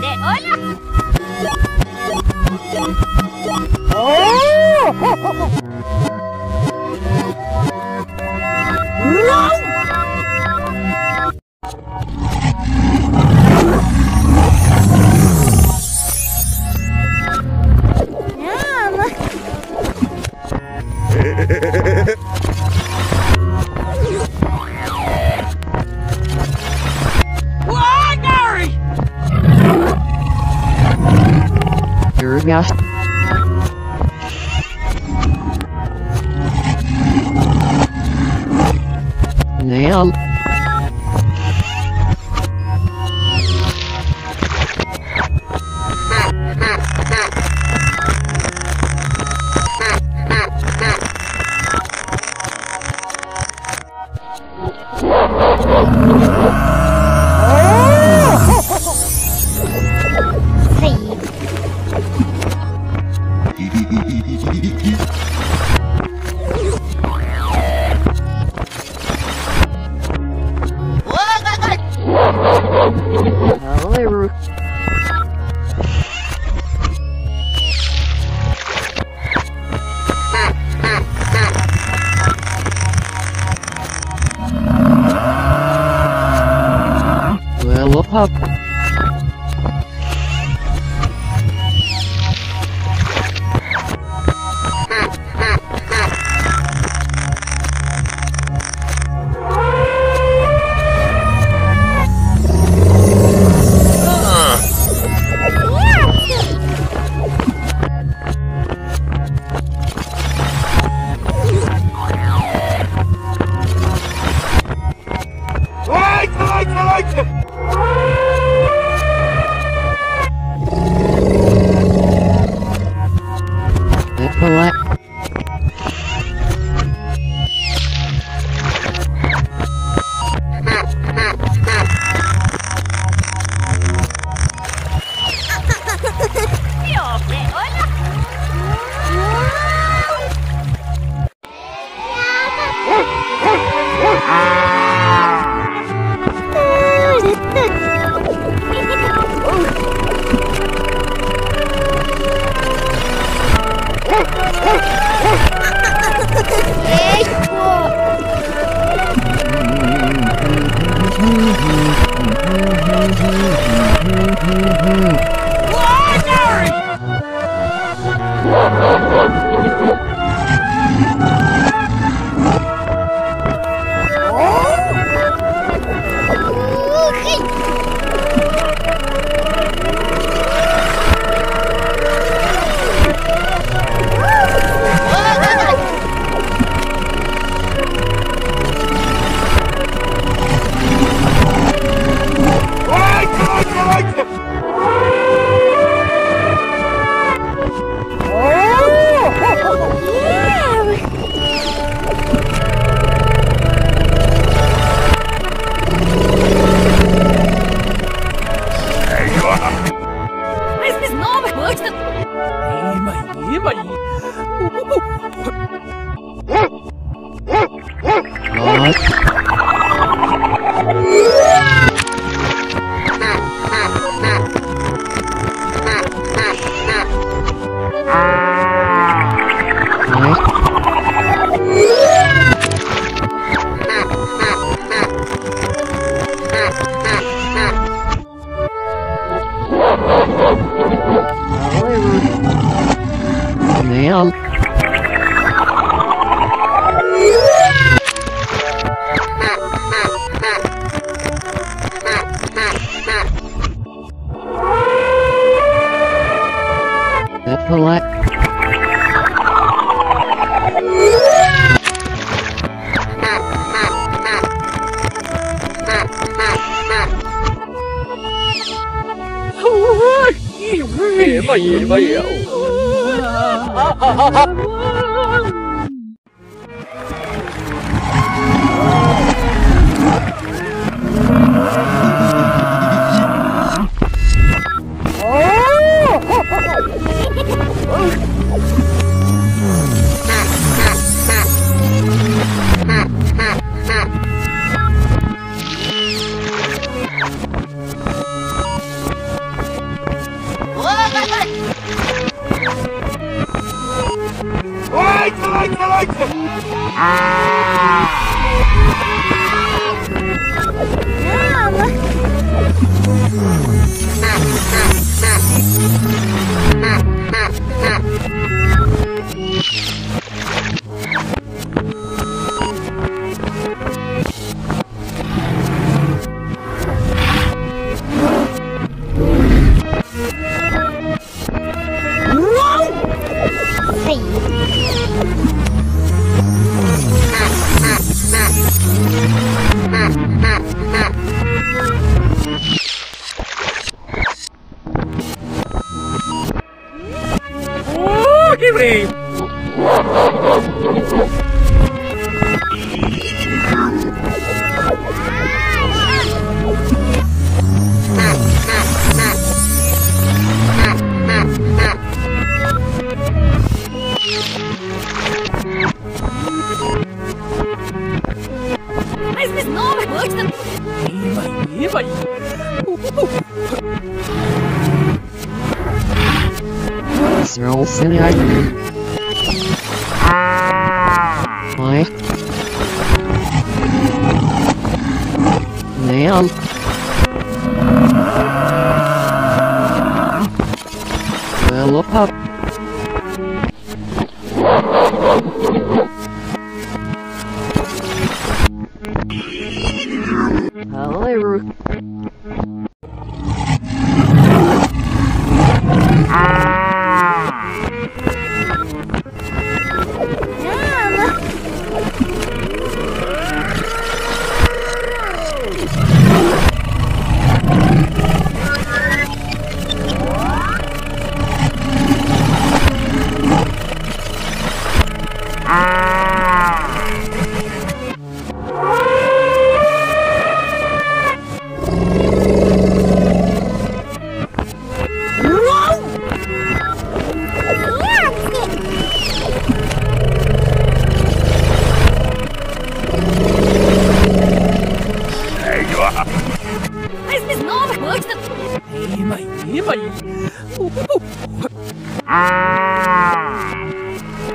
네, 얼라. Urgas. Nail. Bây 有 Leute, Leute, Leute! Oh, silly I Why? Man. Well, up up. Hello.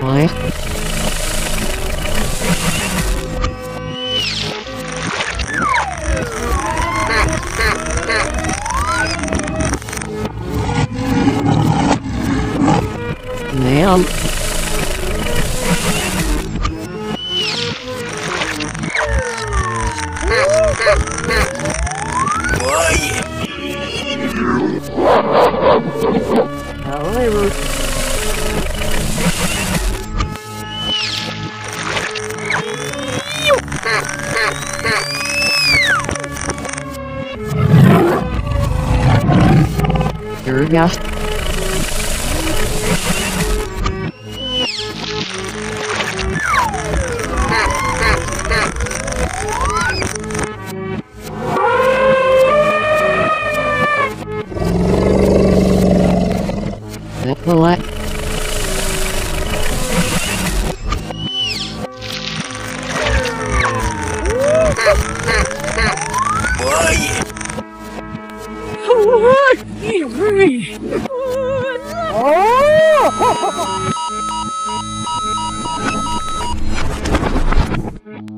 Why? Man. Hello. Here go. What? Leute,